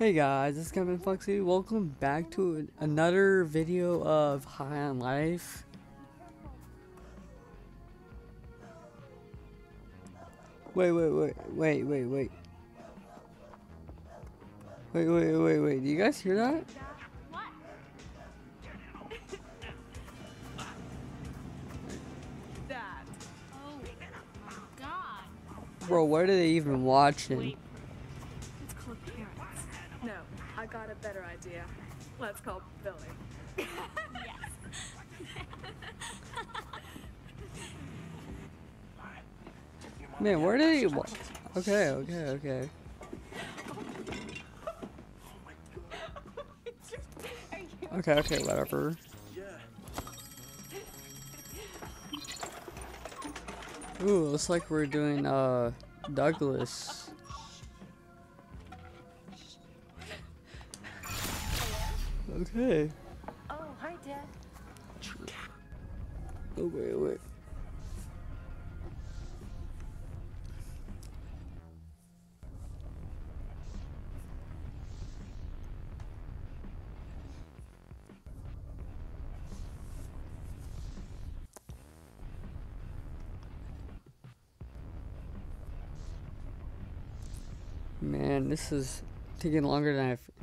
Hey guys, it's Captain Foxy. Welcome back to another video of High on Life. Wait, wait, wait, wait, wait, wait. Wait, wait, wait, wait. Do you guys hear that? Oh my god. Bro, what are they even watching? Let's call Billy. Yes. Man, where did he? Wa- okay, okay, okay. Okay, okay, whatever. Ooh, looks like we're doing uh Douglas. Okay. Oh, hi, Dad. Oh wait, wait. Man, this is taking longer than I.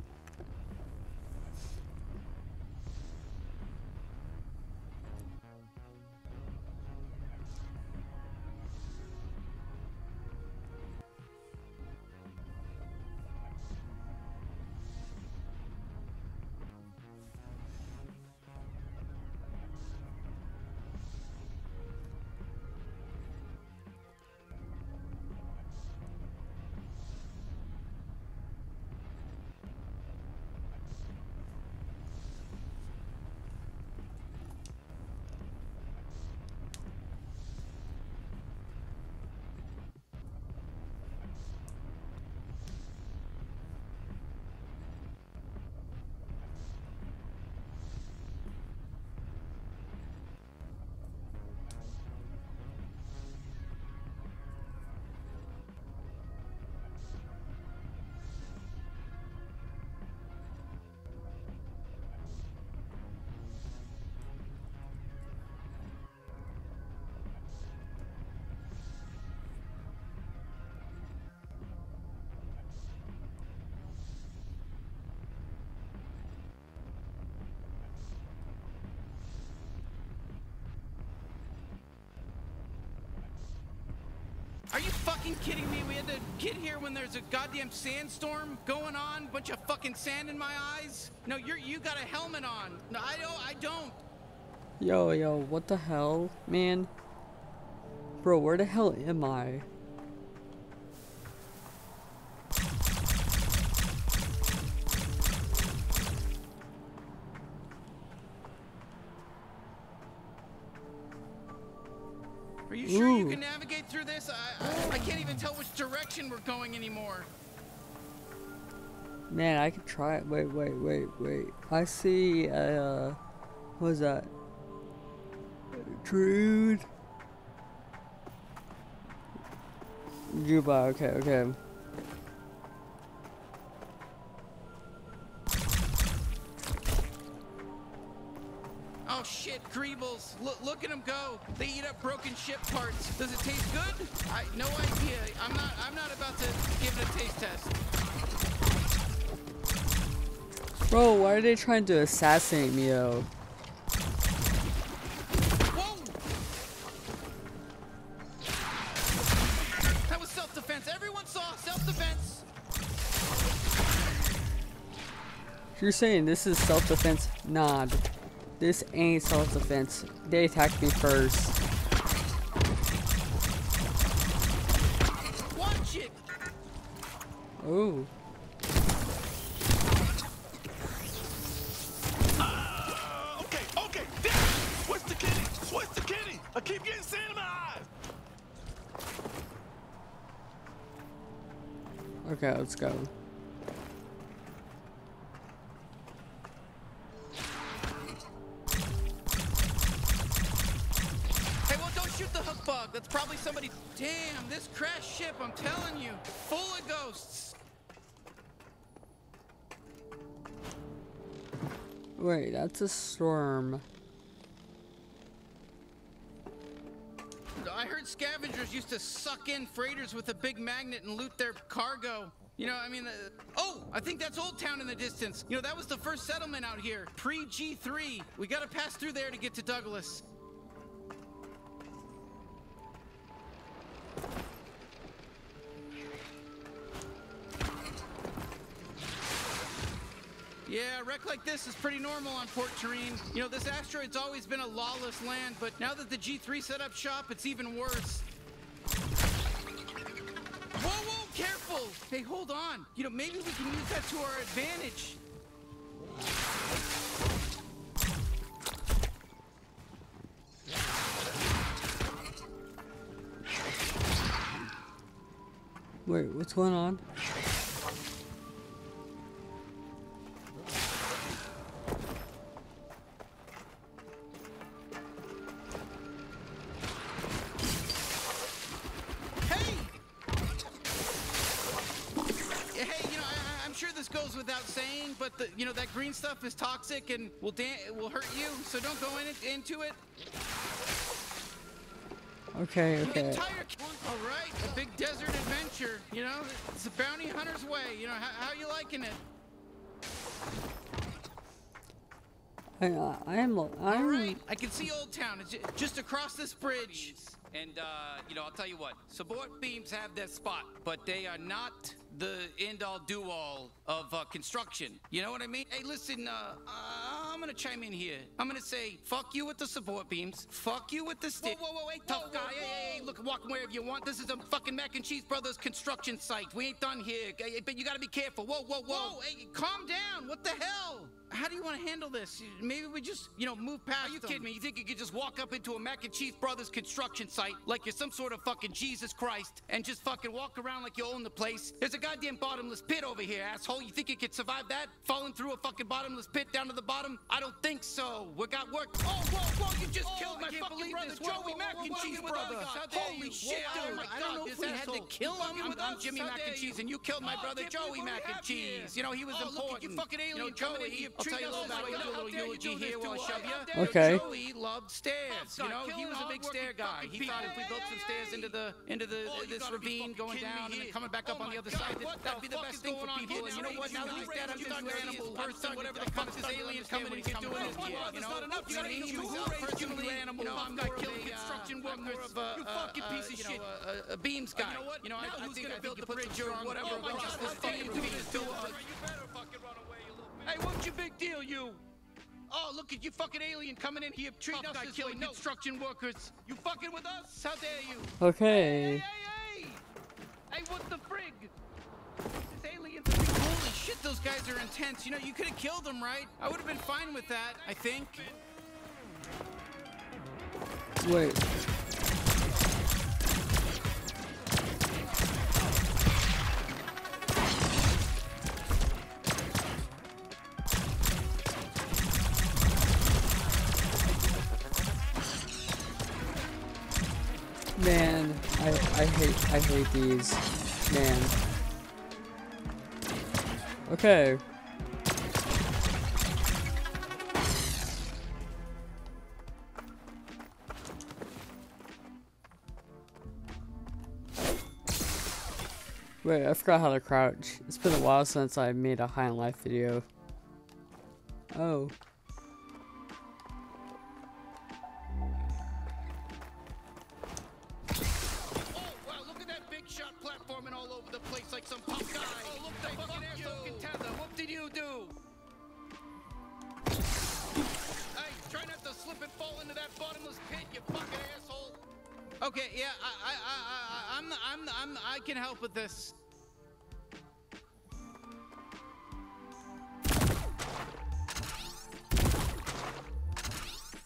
Are you fucking kidding me? We had to get here when there's a goddamn sandstorm going on, bunch of fucking sand in my eyes. No, you're you got a helmet on. No, I don't. I don't. Yo, yo, what the hell, man? Bro, where the hell am I? This? I, I I can't even tell which direction we're going anymore. Man, I could try it. Wait, wait, wait, wait. I see, uh, what was that? Trude. Juba, okay, okay. Them go. They eat up broken ship parts. Does it taste good? I no idea. I'm not. I'm not about to give it a taste test. Bro, why are they trying to assassinate me, though? That was self-defense. Everyone saw self-defense. You're saying this is self-defense? Nah, this ain't self-defense. They attacked me first. Watch it. Ooh. Uh, okay, okay. Damn. The kitty? The kitty? I keep getting sand in my eyes. Okay, let's go. That's probably somebody. Damn, this crashed ship, I'm telling you. Full of ghosts. Wait, that's a storm. I heard scavengers used to suck in freighters with a big magnet and loot their cargo. You know, I mean, uh, oh, I think that's Old Town in the distance. You know, that was the first settlement out here, pre G3. We gotta pass through there to get to Douglas. Yeah, wreck like this is pretty normal on Port Terrain. You know, this asteroid's always been a lawless land, but now that the G3 set up shop, it's even worse. Whoa, whoa, careful! Hey, hold on. You know, maybe we can use that to our advantage. Wait, what's going on? Green stuff is toxic and will da- will hurt you. So don't go in it, into it. Okay, okay. All right, a big desert adventure. You know, it's a bounty hunter's way. You know, how, how you liking it? I, I am. I'm. right, I can see Old Town. It's just across this bridge. And, uh, you know, I'll tell you what, support beams have their spot, but they are not the end all do all of uh, construction. You know what I mean? Hey, listen, uh, I'm gonna chime in here. I'm gonna say, fuck you with the support beams, fuck you with the stick. Whoa, whoa, whoa, hey, tough guy, hey, hey, hey, look, walk wherever you want. This is a fucking Mac and Cheese Brothers construction site. We ain't done here, but you gotta be careful. Whoa, whoa, whoa. Whoa, hey, calm down. What the hell? How do you want to handle this? Maybe we just, you know, move past Are you them. kidding me? You think you could just walk up into a Mac and Cheese Brothers construction site like you're some sort of fucking Jesus Christ and just fucking walk around like you own the place? There's a goddamn bottomless pit over here, asshole. You think you could survive that? Falling through a fucking bottomless pit down to the bottom? I don't think so. We got work. Oh, whoa, whoa! You just Oh, killed my fucking brother, this. Joey whoa, Mac and Cheese with us. Brothers. How dare Holy you? shit, Whoa, oh dude! I don't know if This we had to asshole. kill him. I'm- with I'm? Jimmy How Mac and Cheese, you? and you killed my Oh, brother can't Joey what Mac and. Cheese. You know, he was Oh, look at you important. fucking You know, alien Joey, here I'll tell you a little about like it. A little How dare you eulogy here while I shove you. Okay. Joey loved stairs. You know, he was a big stair guy. fucking He thought if we built some stairs into the into the Oh, uh, you this ravine going down me and then coming back up Oh on the other God, side, what that'd the be the fuck best is thing going for on people. And you know what? Now that he's dead, I'm just You animal raised person. Whatever the fuck this alien what coming I'm and doing doing here. is What? here. You That's know, not enough. You you know, gotta me, get you myself, raised you personally, animal. you know, I'm Fuck more killing of construction uh, I'm more workers. You uh, fucking uh, piece of shit. a- a- a beams guy. You know what? You know, I Now I who's think gonna I think build you the put some bridge or strong whatever whatever across across this this fucking fucking beams beams to to us? us. You better fucking run away, you little bitch. Hey, what's your big deal, you? Oh, look at you fucking alien coming in here treating Tough us guy this killing way. Construction workers. You fucking with us? How dare you? Okay. Hey, hey, hey! Hey, what the frig? Holy shit, those guys are intense. You know, you could have killed them, right? I would have been fine with that, I think. Wait. Man, I I hate I hate these. Man. Okay. Wait, I forgot how to crouch. It's been a while since I made a high on life video. Oh, bottomless pit, you fucking asshole. Okay, yeah, I, I, I, I, I'm, I'm, I'm, I can help with this.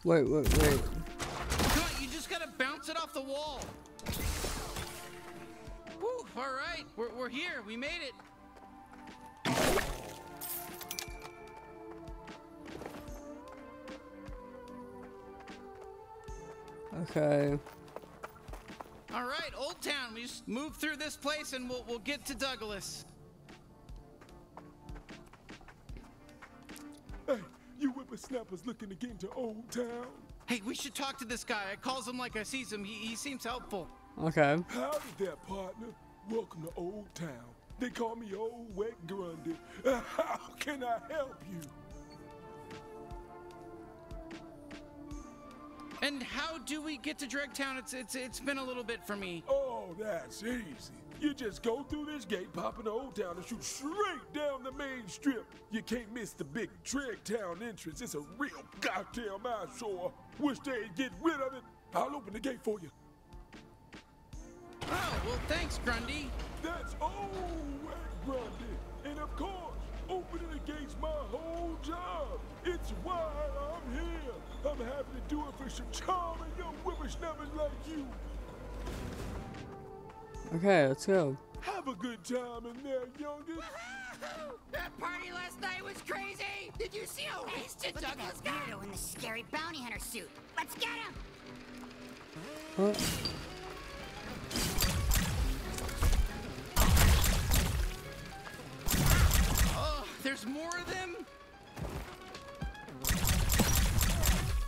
Wait, wait, wait. Come on, you just gotta bounce it off the wall. Woo, all right, we're, we're here. We made it. Okay. All right, Old Town. We just move through this place and we'll, we'll get to Douglas. Hey, you whip whippersnappers looking to get into Old Town? Hey, we should talk to this guy. I calls him like I sees him. He, he seems helpful. Okay. Howdy there, partner. Welcome to Old Town. They call me Old Wet Grundy. How can I help you? And how do we get to Dregtown? It's it's it's been a little bit for me. Oh, that's easy. You just go through this gate, pop into Old Town, and shoot straight down the main strip. You can't miss the big Dreg Town entrance. It's a real goddamn eyesore. Wish they'd get rid of it. I'll open the gate for you. Oh well, thanks, Grundy. That's Old Wet Grundy. And of course, opening the gate's my whole job. It's why I'm here. I'm happy to do it for some charming young whippersnappers like you. Okay, let's go. Have a good time in there, youngest. That party last night was crazy! Did you see how wasted Look at Douglas that got? in the scary bounty hunter suit. Let's get him! Huh? Oh, there's more of them.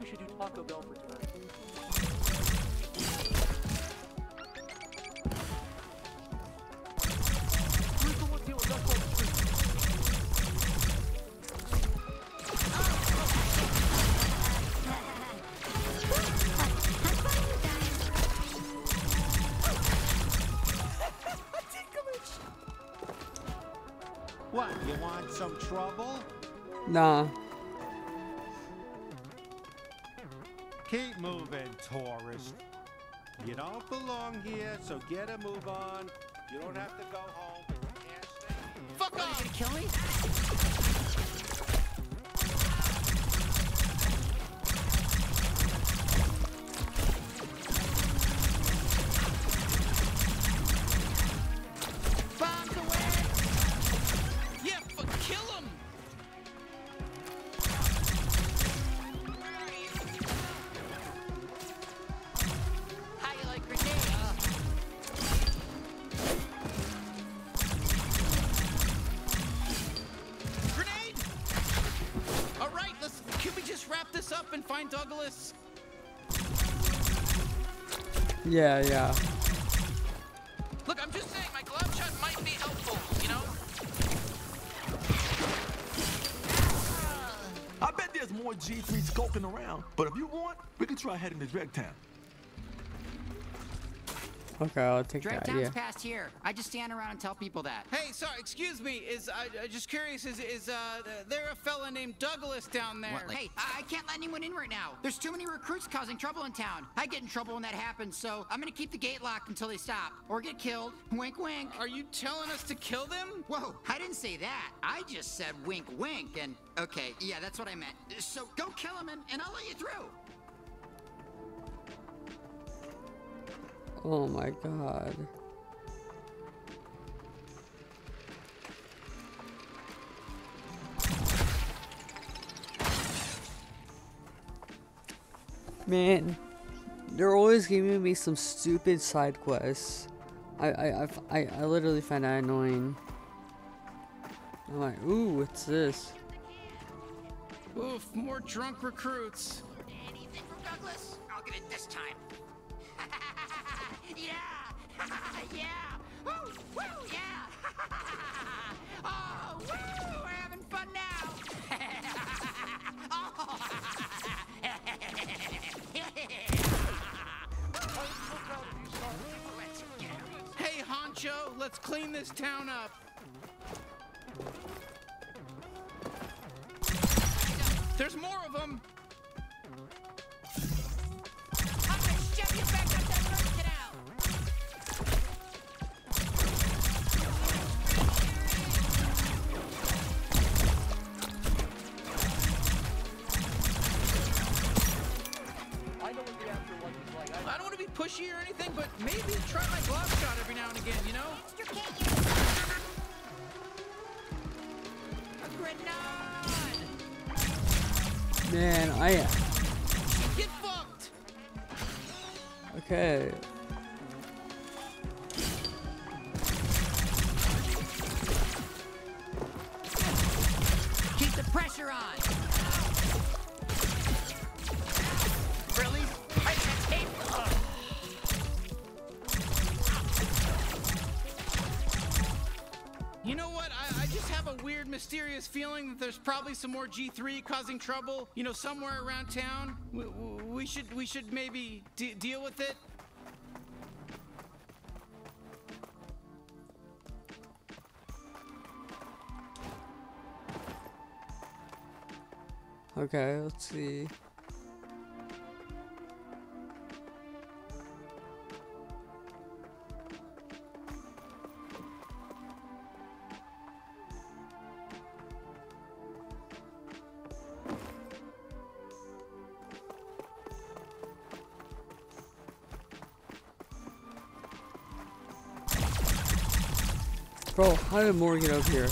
we should do Taco Bell for tonight. Three for one deal with Duck Call Street. What, you want some trouble? Nah. Moving, tourist. Mm-hmm. You don't belong here, so get a move on. You don't have to go home. you can't stay here. Fuck What, off. you gonna kill me? Yeah, yeah. Look, I'm just saying, my glove shot might be helpful. You know. I bet there's more G3 skulking around. But if you want, we can try heading to Dregtown. Okay, I'll take Drake that. Town's Yeah. past here. I just stand around and tell people that. Hey, sorry, excuse me. Is I, I just curious? Is is uh there a fella named Douglas down there? What, hey, I, I can't let anyone in right now. There's too many recruits causing trouble in town. I get in trouble when that happens, so I'm gonna keep the gate locked until they stop or get killed. Wink, wink. Are you telling us to kill them? Whoa, I didn't say that. I just said wink, wink, and okay, yeah, that's what I meant. So go kill them, and, and I'll let you through. Oh my god. Man, they're always giving me some stupid side quests. I I, I, I literally find that annoying. I'm like, ooh, what's this? Oof, more drunk recruits. Anything from Douglas? I'll get it this time. yeah! yeah! Woo! Woo! Yeah! oh, woo! We're having fun now! Hey, Honcho, let's clean this town up. There's more of them. Oh, I. Get fucked! Okay. Probably some more G3 causing trouble, you know, somewhere around town. We, we should, we should maybe de- deal with it. Okay, let's see. Did Morgan up here?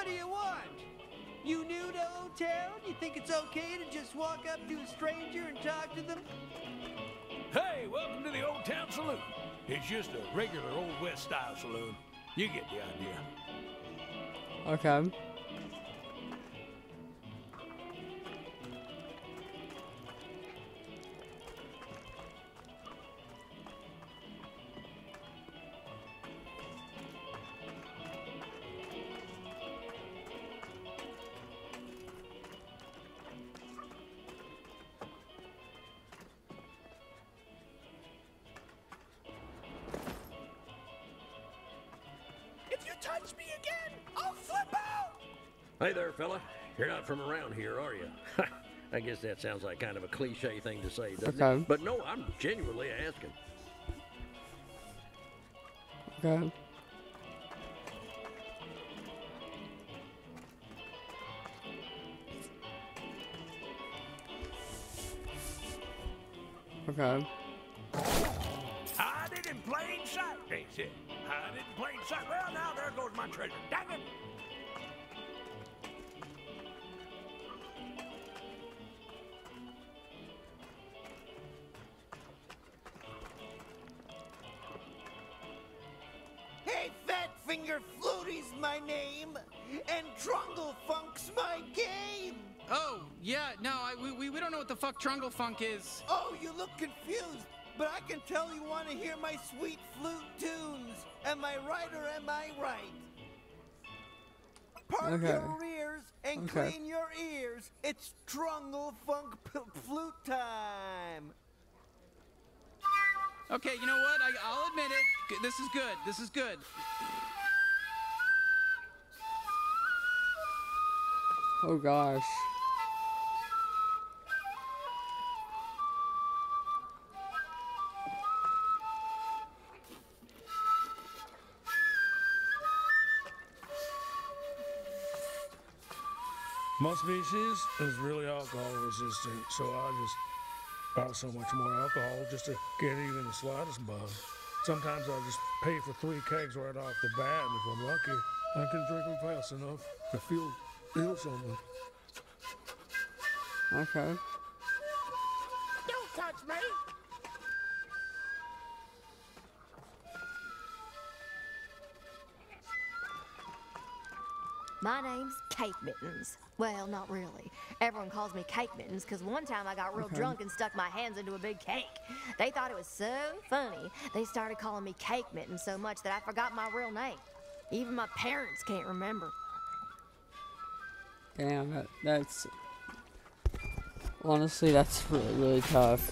What do you want? You new to Old Town? You think it's okay to just walk up to a stranger and talk to them? Hey, welcome to the Old Town Saloon. It's just a regular Old West style saloon. You get the idea. Okay. Not from around here, are you? I guess that sounds like kind of a cliche thing to say, doesn't Okay. it? But no, I'm genuinely asking. Okay. Okay. Trungle Funk is. Oh, you look confused, but I can tell you want to hear my sweet flute tunes. Am I right or am I right? Park Okay. your rears and Okay. clean your ears. It's Trungle Funk p- flute time. Okay, you know what? I, I'll admit it. G- This is good. This is good. Oh gosh. My species is really alcohol resistant, so I just buy so much more alcohol just to get even the slightest buzz. Sometimes I just pay for three kegs right off the bat, and if I'm lucky, I can drink them fast enough to feel feel something. Okay. My name's Cake Mittens. Well, not really. Everyone calls me Cake Mittens because one time I got real Okay. drunk and stuck my hands into a big cake. They thought it was so funny, they started calling me Cake Mittens so much that I forgot my real name. Even my parents can't remember. Damn, that, that's honestly that's really, really tough.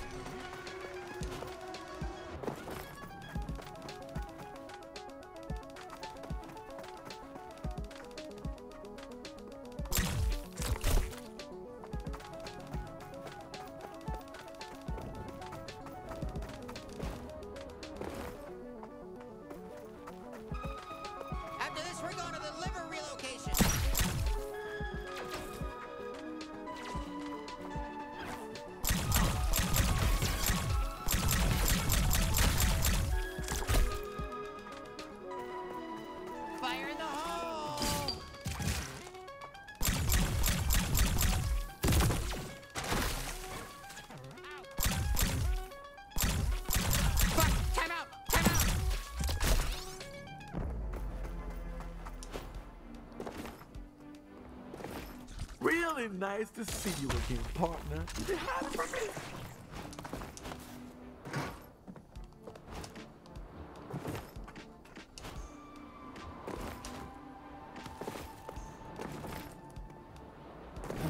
To see you again, partner. Is it hot for me?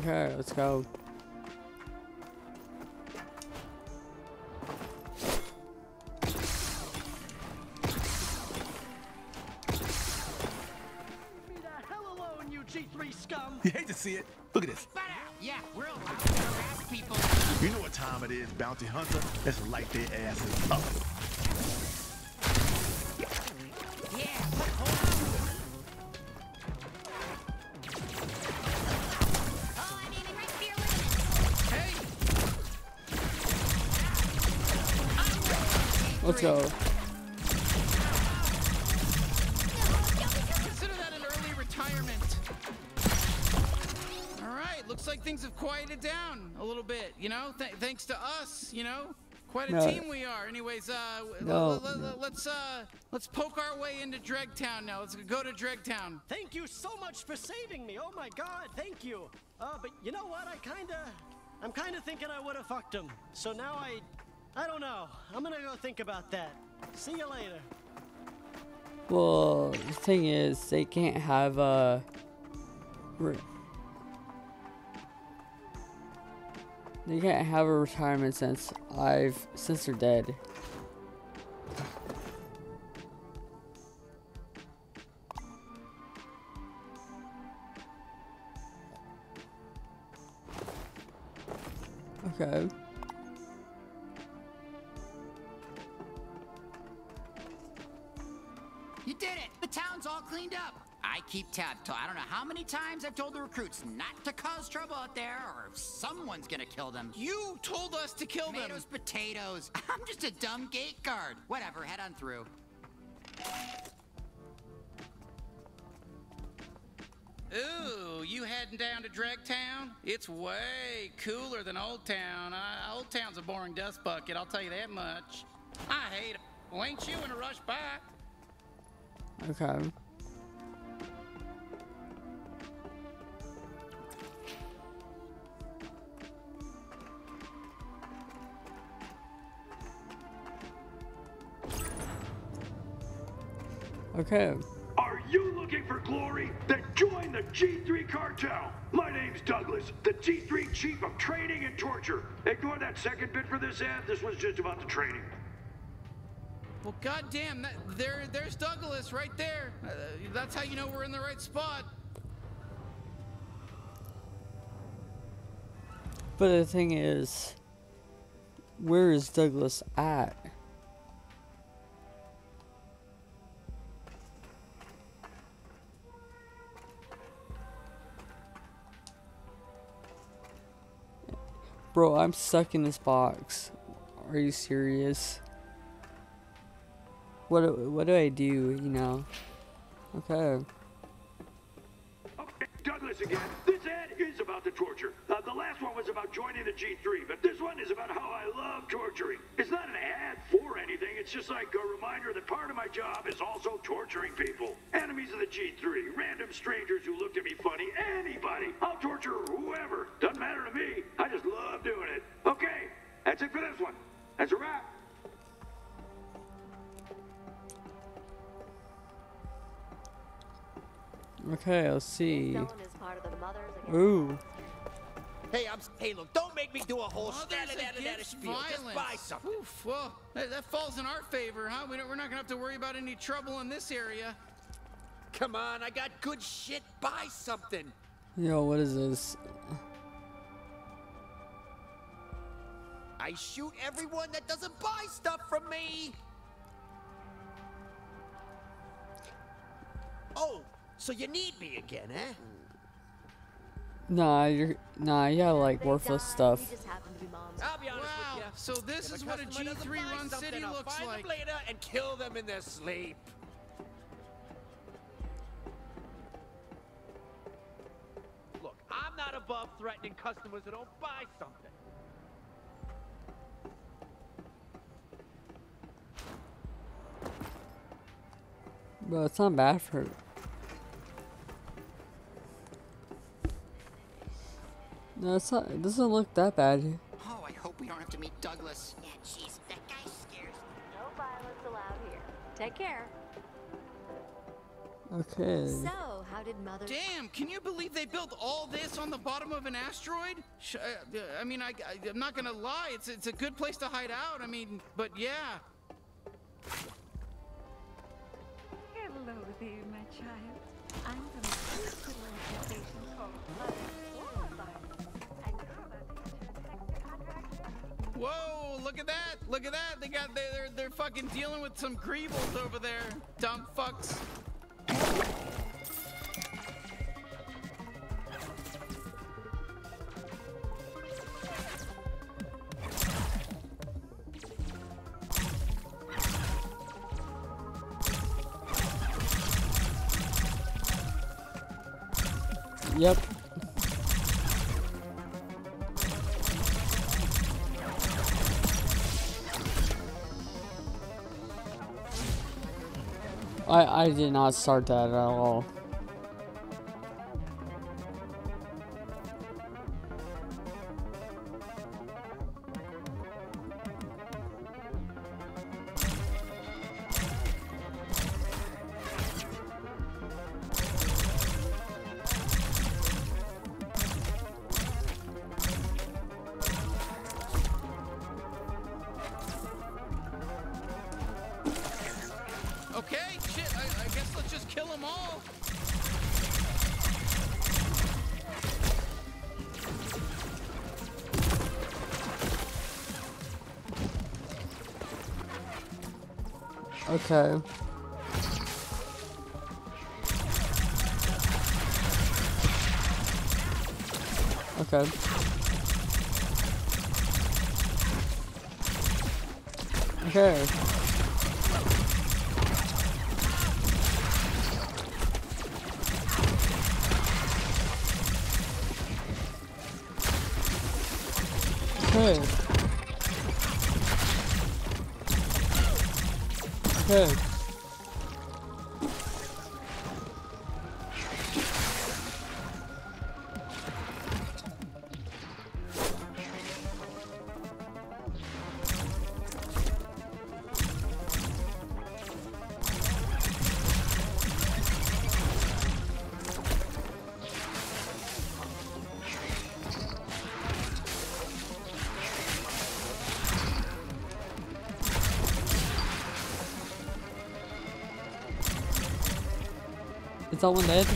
Okay, let's go. Hell alone, you G3 scum! You hate to see it. People. You know what time it is, bounty hunter? Let's light their asses up. Yeah, Let's go. You know, Th- thanks to us. You know, quite a No. team we are. Anyways, uh, w- No. l- l- l- let's uh, let's poke our way into Dregtown now. Let's go to Dregtown. Thank you so much for saving me. Oh my god, thank you. Uh, but you know what? I kinda. I'm kinda thinking I would've fucked him. So now I. I don't know. I'm gonna go think about that. See you later. Well, the thing is, they can't have a. Re- they can't have a retirement since I've since they're dead. Okay. You did it! The town's all cleaned up. I keep tab till I don't know how many times I've told the recruits not to cause trouble out there, or someone's gonna kill them. You told us to kill them. Potatoes, potatoes. I'm just a dumb gate guard. Whatever, head on through. Ooh, you heading down to Dregtown? It's way cooler than Old Town. Uh, Old Town's a boring dust bucket, I'll tell you that much. I hate it. Well, ain't you in a rush back? Okay. Okay. Are you looking for glory? Then join the G3 cartel. My name's Douglas, the G3 chief of training and torture. Ignore that second bit for this ad. This one's just about the training. Well, goddamn, that, there, there's Douglas right there. Uh, that's how you know we're in the right spot. But the thing is, where is Douglas at? Bro, I'm stuck in this box. Are you serious? What do, what do I do, you know? Okay. Okay. Douglas again. This ad is about the torture. Uh, the last one was about joining the G3, but this one is about how I love torturing. It's not an ad for anything, it's just like a reminder that part of my job is also torturing people. Enemies of the G3, random strangers who looked at me funny, anybody. I'll torture whoever. Doesn't matter to me. That's it for this one. That's a wrap. Okay, let's see. Selling is part of the mothers against Ooh. Hey, I'm. Hey, look! Don't make me do a whole Mothers stat against spiel. Just violence. buy something. Oof, well, that, that falls in our favor, huh? We don't, we're not gonna have to worry about any trouble in this area. Come on, I got good shit. Buy something. Yo, what is this? I shoot everyone that doesn't buy stuff from me. Oh, so you need me again, eh? Nah, you're nah, you got like worthless stuff. I'll be honest Wow, with you. so this If is what a customer doesn't G3 run city I'll looks find like. Them later and kill them in their sleep. Look, I'm not above threatening customers that don't buy something. But it's not bad for. No, it's not. It doesn't look that bad. Oh, I hope we don't have to meet Douglas. Yeah, jeez, that guy scares me. No violence allowed here. Take care. Okay. So, how did Mother... Damn, can you believe they built all this on the bottom of an asteroid? Sh- uh, I mean, I, I, am not gonna lie, it's, it's a good place to hide out. I mean, but yeah. Hello there, my child. I'm from a little organization. Whoa, look at that! Look at that! They got they're, they're fucking dealing with some greebles over there. Dumb fucks. I did not start that at all. Okay. Is that one dead?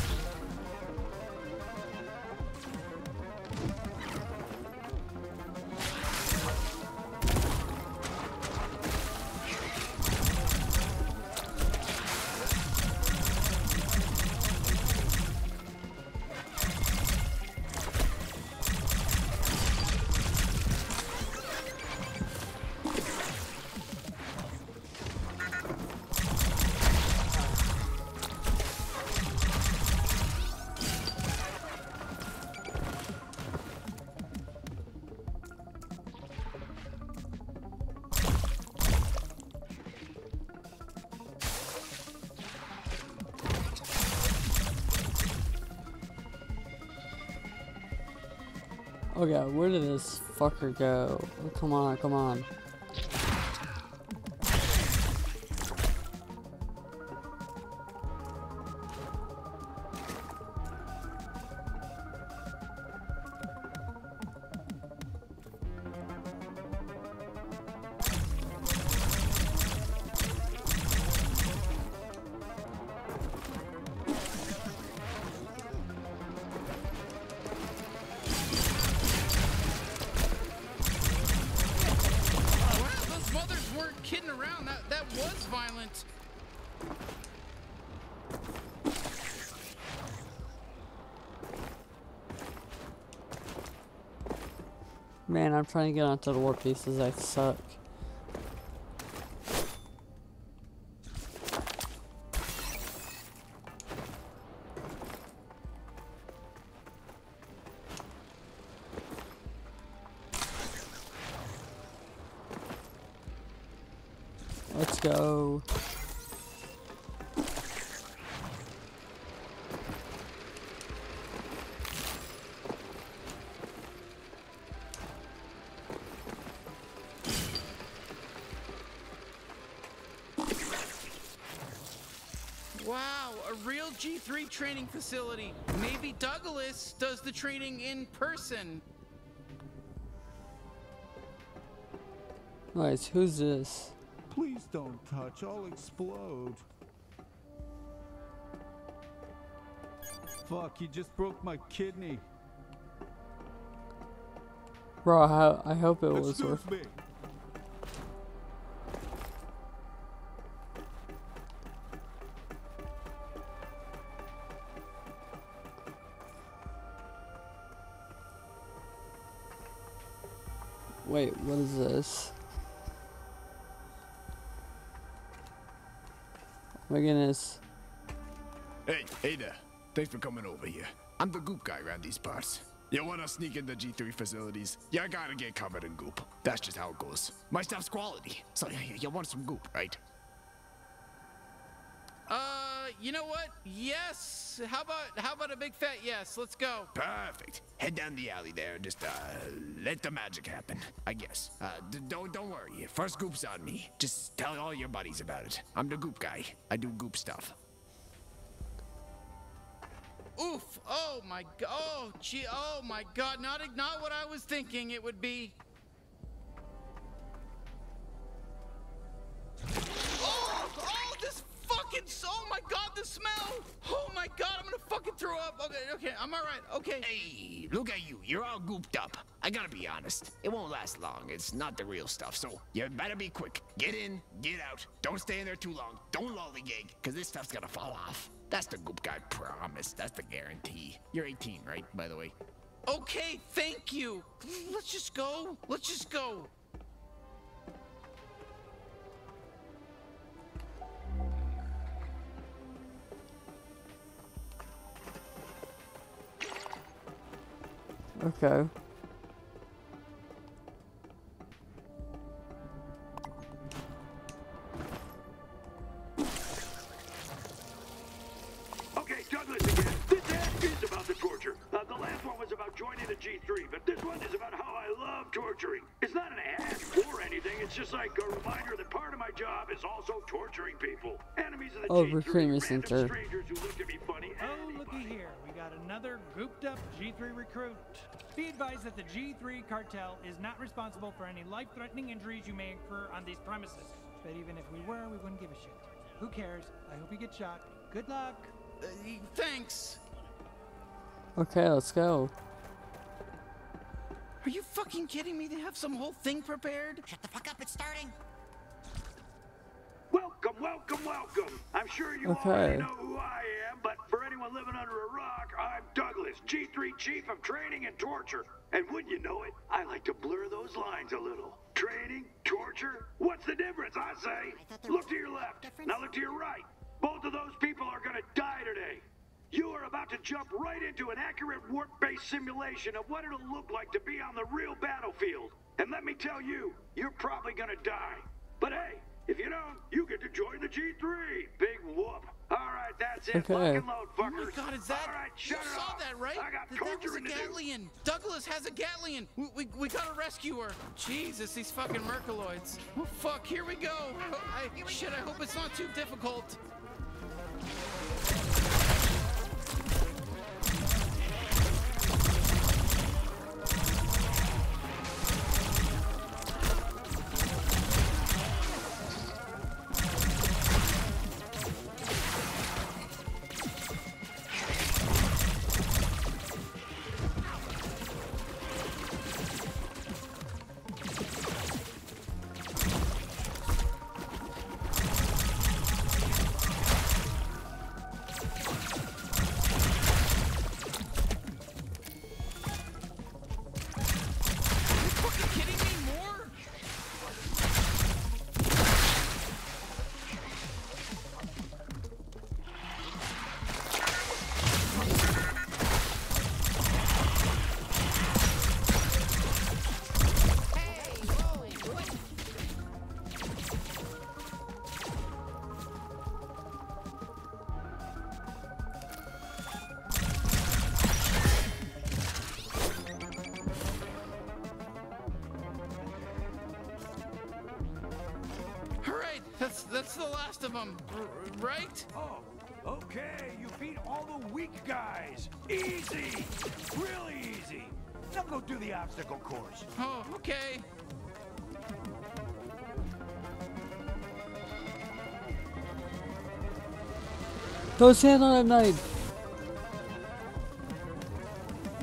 Did this fucker go? Come on, come on. Trying to get onto the war pieces. I suck. Training facility. Maybe Douglas does the training in person. Nice, who's this? Please don't touch, I'll explode. Fuck, you just broke my kidney. Bro, I, I hope it was worth me. Wait, what is this? My goodness. Hey, hey there. Thanks for coming over here. I'm the goop guy around these parts. You wanna sneak into the G3 facilities? You gotta get covered in goop. That's just how it goes. My stuff's quality, so you, you want some goop, right? Uh, you know what? Yes. How about how about a big fat yes? Let's go. Perfect. Head down the alley there and just uh let the magic happen. I guess. Uh, d- don't don't worry. First goop's on me. Just tell all your buddies about it. I'm the goop guy. I do goop stuff. Oof. Oh my god. Oh gee. Oh my god. Not not what I was thinking it would be. Throw up. Okay, okay, I'm all right. Okay. Hey, look at you. You're all gooped up. I gotta be honest. It won't last long. It's not the real stuff. So you better be quick. Get in, get out. Don't stay in there too long. Don't lollygag, because this stuff's gonna fall off. That's the goop guy promise. That's the guarantee. You're 18, right, by the way? Okay, thank you. Let's just go. Let's just go. Okay, torture. Uh, the last one was about joining the G3, but this one is about how I love torturing. It's not an ad for anything. It's just like a reminder that part of my job is also torturing people. Enemies of the Oh, G3, recruitment random center. strangers who look at me funny. Oh, looky here. We got another gooped up G3 recruit. Be advised that the G3 cartel is not responsible for any life threatening injuries you may incur on these premises. But even if we were, we wouldn't give a shit. Who cares? I hope you get shot. Good luck. Uh, thanks. Okay, let's go. Are you fucking kidding me? They have some whole thing prepared? Shut the fuck up, it's starting. Welcome, welcome, welcome. I'm sure you Okay. already know who I am, but for anyone living under a rock, I'm Douglas, G3 Chief of Training and Torture. And wouldn't you know it, I like to blur those lines a little. Training, torture, what's the difference, I say? Look to your left, now look to your right. Both of those people are gonna die today. You are about to jump right into an accurate warp-based simulation of what it'll look like to be on the real battlefield. And let me tell you, you're probably gonna die. But hey, If you don't, you get to join the G3. Big whoop. All right, that's it. Okay. Lock and load, Oh fuckers. my god, is that? All right, you shut it saw off. that, right? I got that, that was a torturing. Gatlian. Douglas has a Gatlian. We, we, we gotta rescue her. Jesus, these fucking Merkaloids. Oh, fuck, here we go. Oh, I, shit, I hope it's not too difficult. Easy. Really easy. Now go do the obstacle course. Oh, okay. Don't stand on a knife.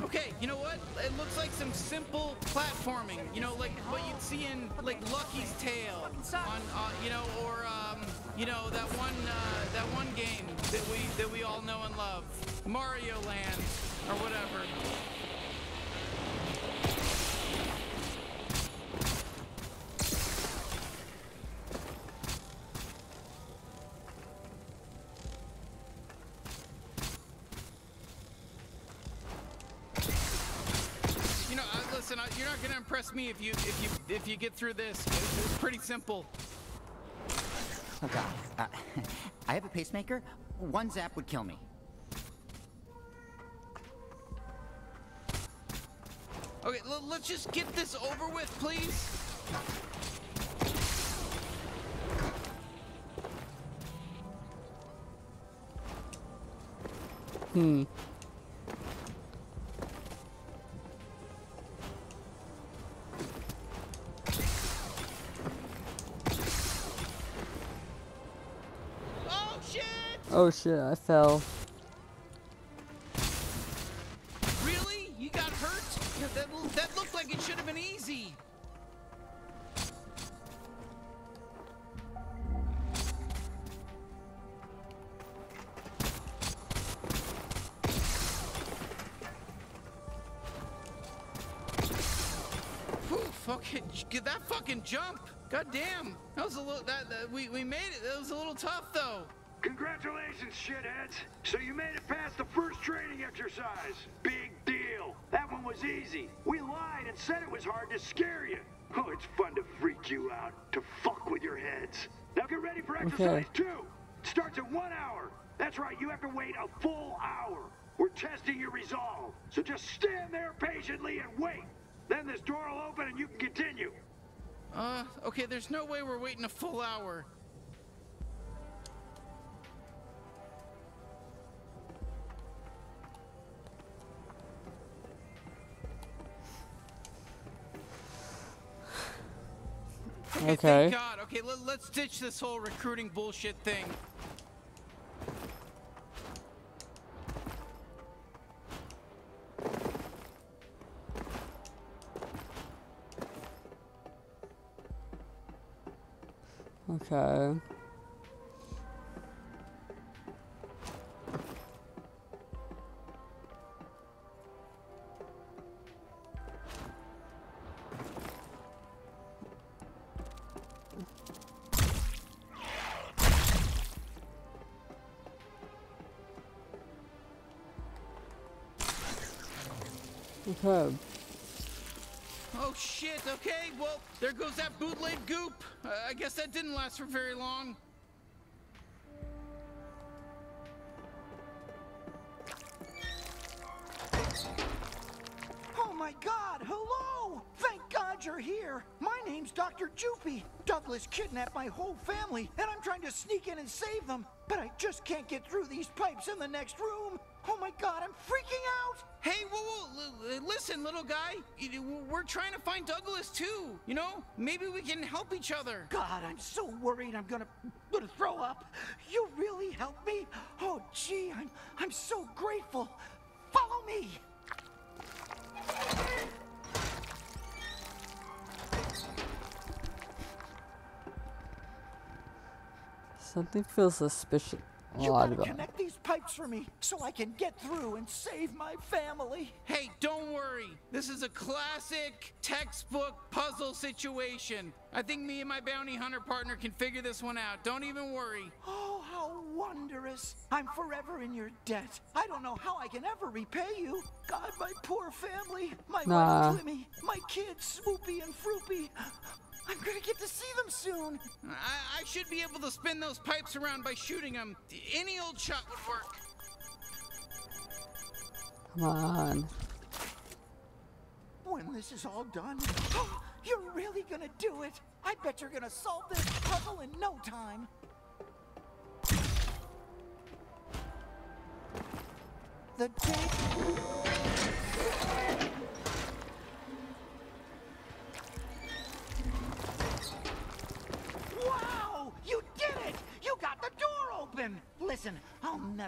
Okay, you know what? It looks like some simple platforming. You know, like what you'd see in like Lucky's Tale, on uh, you know, or um, you know that one uh, that one game that we that we all know and love, Mario Land or whatever. You know, uh, listen, uh, you're not gonna impress me if you if you if you get through this. It's, it's pretty simple. Oh god. Uh, I have a pacemaker. One zap would kill me. Okay, l- let's just get this over with, please. Hmm. Oh shit! Oh shit, I fell. Congratulations, shitheads. So you made it past the first training exercise. Big deal. That one was easy. We lied and said it was hard to scare you. Oh, it's fun to freak you out, to fuck with your heads. Now get ready for exercise Okay. two. Starts in one hour. That's right, you have to wait a full hour. We're testing your resolve. So just stand there patiently and wait. Then this door will open and you can continue. Uh, okay, there's no way we're waiting a full hour. Okay. Thank God. Okay, let, let's ditch this whole recruiting bullshit thing. Okay. Okay. Oh shit, okay, well, there goes that bootleg goop. Uh, I guess that didn't last for very long. Oh my god, hello! Thank God you're here! My name's Dr. Jupy. Douglas kidnapped my whole family, and I'm trying to sneak in and save them, but I just can't get through these pipes in the next room. My god, I'm freaking out! Hey, whoa, whoa, l- l- listen, little guy. We're trying to find Douglas too. You know, maybe we can help each other. God, I'm so worried I'm gonna gonna throw up. You really helped me? Oh gee, I'm I'm so grateful. Follow me. Something feels suspicious. You oh, gotta connect these pipes for me so I can get through and save my family. Hey, don't worry. This is a classic textbook puzzle situation. I think me and my bounty hunter partner can figure this one out. Don't even worry. Oh, how wondrous. I'm forever in your debt. I don't know how I can ever repay you. God, my poor family. My Nah. wife Climmy. My kids, Swoopy and Froopy. I'm gonna get to see them soon. I, I should be able to spin those pipes around by shooting them. Any old shot would work. Come on. When this is all done, you're really gonna do it. I bet you're gonna solve this puzzle in no time. The date.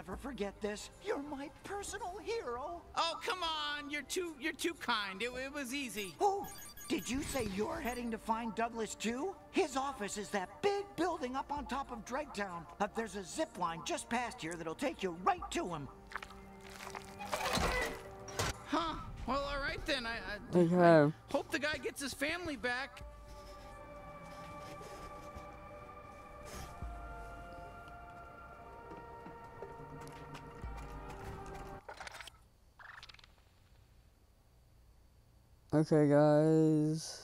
Never forget this. You're my personal hero. Oh, come on. You're too you're too kind. It, it was easy. Oh, did you say you're heading to find Douglas too? His office is that big building up on top of Dregtown. Uh, there's a zip line just past here that'll take you right to him. Huh. Well, all right then. I, I Okay. hope the guy gets his family back. Okay, guys.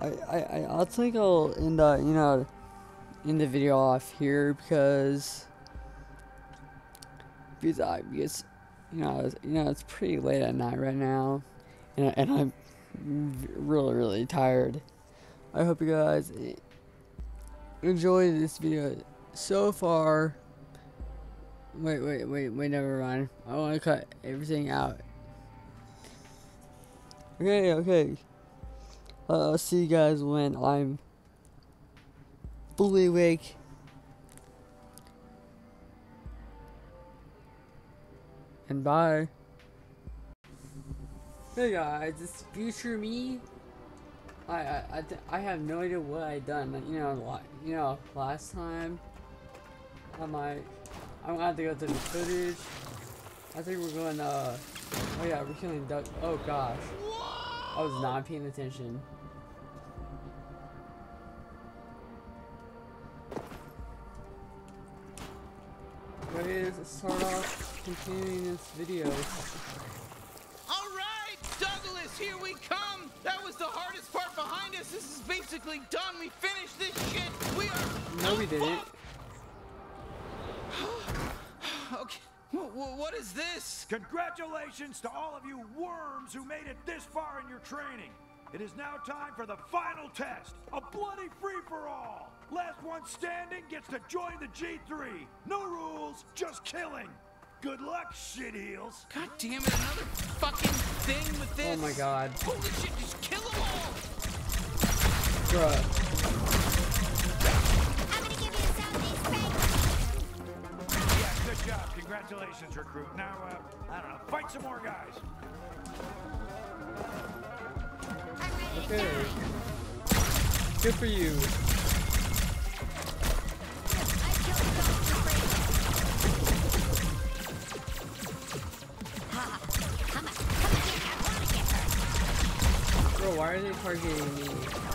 I, I, I think I'll end uh, you know end the video off here because because because you know it's, you know it's pretty late at night right now and, and I'm really really tired. I hope you guys enjoyed this video so far. Wait wait wait wait never mind. I want to cut everything out. Okay okay. Uh, I'll see you guys when I'm fully awake. And bye. Hey guys, it's future me. I I I, I have no idea what I done. You know, you know, last time. I might. I'm gonna have to go through the footage. I think we're going. Uh. Oh yeah, we're killing Doug. Oh gosh. I was not paying attention. To start off continuing this video. All right, Douglas, here we come. That was the hardest part behind us. This is basically done. We finished this shit. We are. No, we didn't. Okay. wh- wh- what is this? Congratulations to all of you worms who made it this far in your training. It is now time for the final test, a bloody free-for-all. Last one standing gets to join the G3. No rules, just killing. Good luck, shit heels. God damn it, another fucking thing with this. Oh my god. Holy shit, just kill them all. Bruh. Yeah, good job. Congratulations, recruit. Now, uh, I don't know, fight some more guys. Okay. Good for you. Why are they targeting me?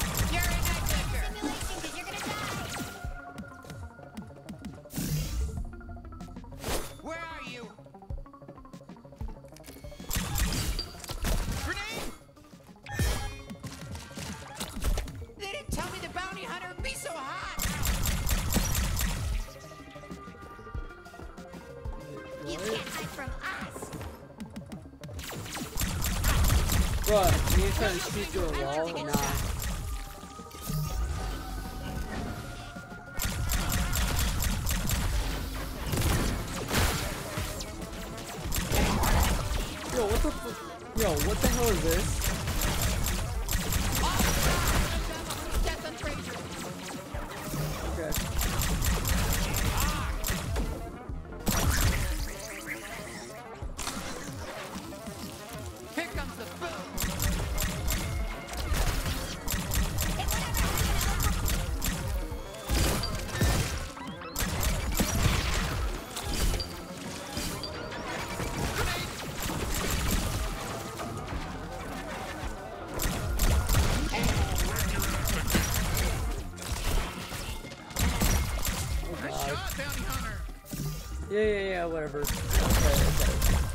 Yeah, yeah, yeah, whatever. Okay,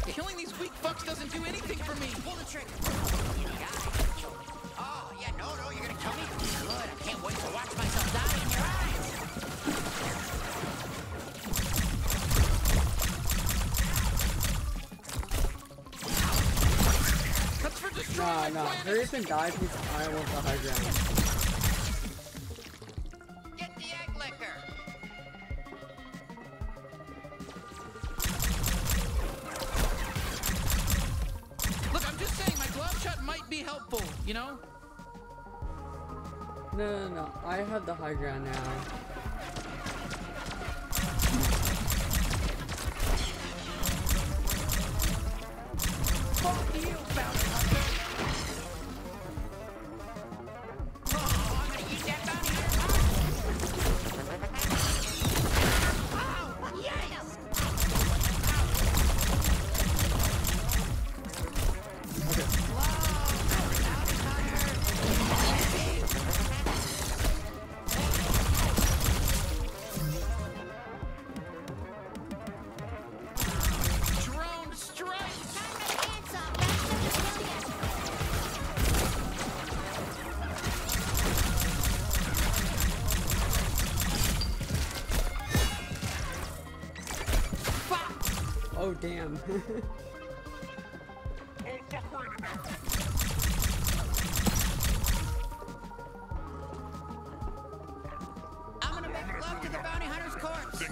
okay. Killing these weak fucks doesn't do anything for me. Pull the trigger. Oh, yeah, no, no, you're gonna kill me? Good, I can't wait to watch myself die in your eyes. That's for destroying Nah, nah. planet. Hurry up and die, please. I want the high ground. I'm gonna make love to the bounty hunter's corpse.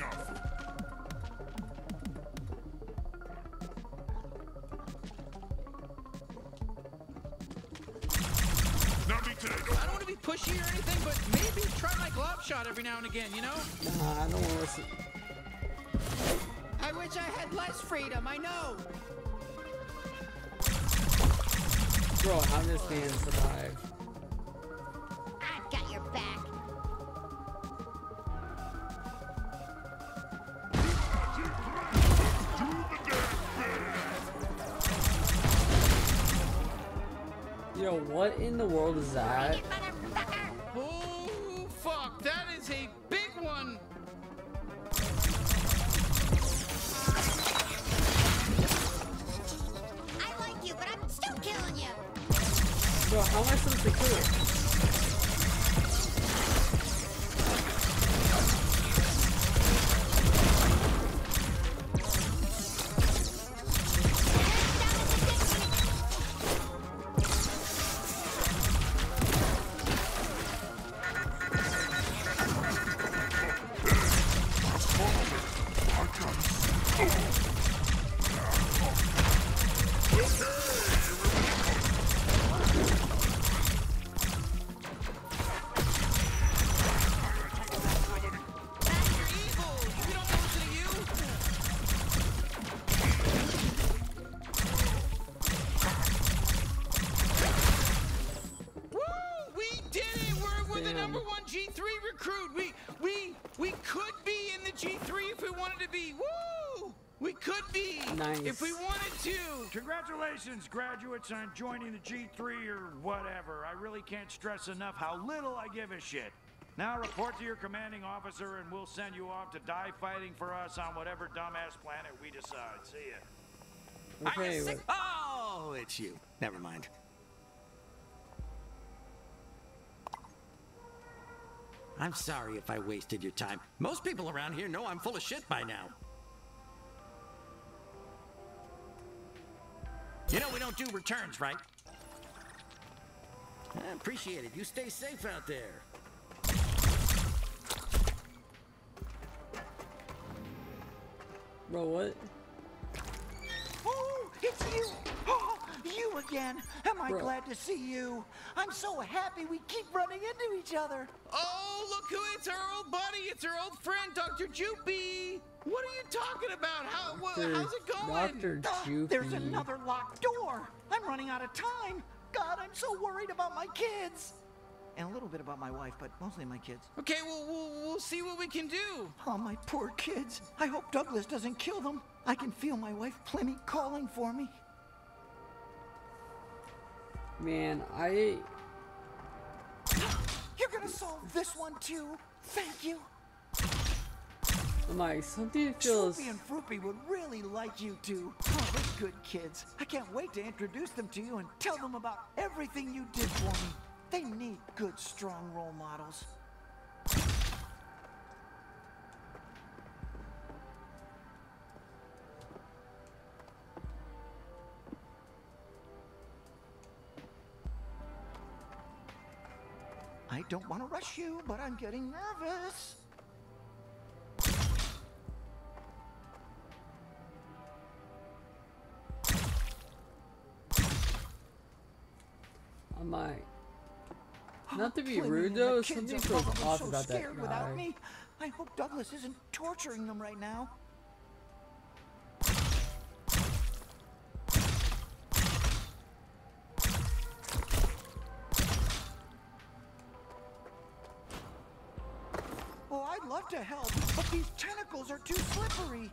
I don't want to be pushy or anything, but maybe try my glove shot every now and again, you know? nah, I don't want Does this man Bro, how am I supposed to kill it? Congratulations, graduates, on joining the G3 or whatever. I really can't stress enough how little I give a shit. Now report to your commanding officer, and we'll send you off to die fighting for us on whatever dumbass planet we decide. See ya. Okay, wait. Oh, it's you. Never mind. I'm sorry if I wasted your time. Most people around here know I'm full of shit by now. You know we don't do returns, right? I appreciate it. You stay safe out there. Bro, what? Oh, it's you! Oh, you again! Am I Bro. glad to see you? I'm so happy we keep running into each other. Oh, look who it's our old buddy. It's our old friend, Dr. Jupy. What are you talking about? How, wha- Dr. how's it going? Dr. Ah, there's another locked door. I'm running out of time. God, I'm so worried about my kids. And a little bit about my wife, but mostly my kids. Okay, well, we'll, we'll see what we can do. Oh, my poor kids. I hope Douglas doesn't kill them. I can feel my wife Plenty calling for me. Man, I You're gonna solve this one too. Thank you. I'm something feels and Froopy would really like you two. Oh, they're good kids. I can't wait to introduce them to you and tell them about everything you did for me. They need good, strong role models. I don't want to rush you, but I'm getting nervous. I'm not to be rude though, something feels off so about that guy. me. I hope Douglas isn't torturing them right now. Oh, I'd love to help, but these tentacles are too slippery.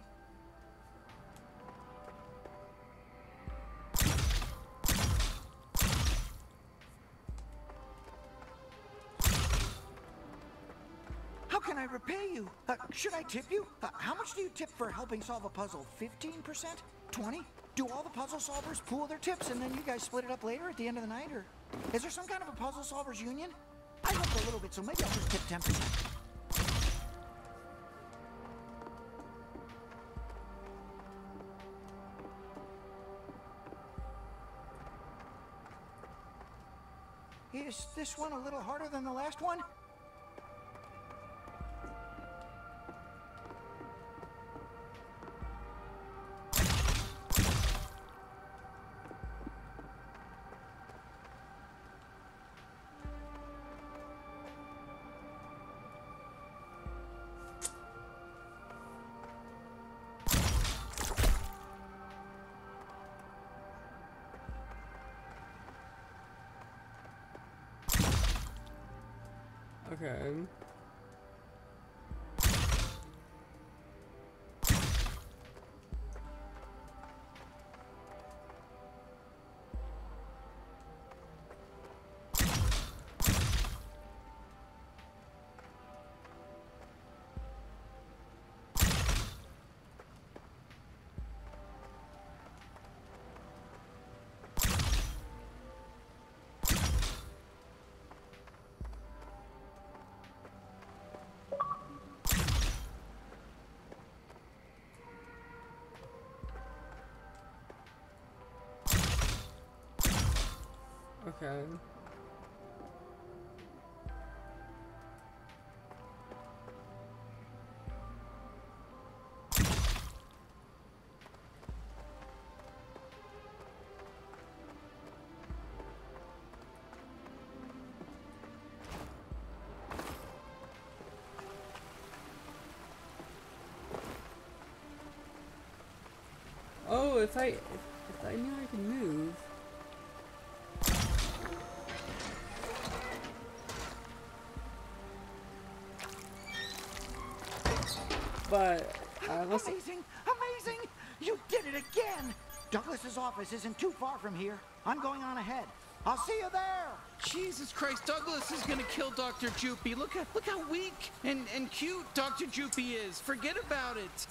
Repay you? Uh, should I tip you? Uh, how much do you tip for helping solve a puzzle? 15%? 20? Do all the puzzle solvers pool their tips and then you guys split it up later at the end of the night? Or is there some kind of a puzzle solvers union? I help a little bit, so maybe I'll just tip 10%. Is this one a little harder than the last one? Okay. Okay. Oh, if I if, if I knew I could move. But uh, I must Amazing! Amazing! You did it again! Douglas's office isn't too far from here. I'm going on ahead. I'll see you there! Jesus Christ, Douglas is gonna kill Dr. Jupy. Look at look how weak and, and cute Dr. Jupy is. Forget about it.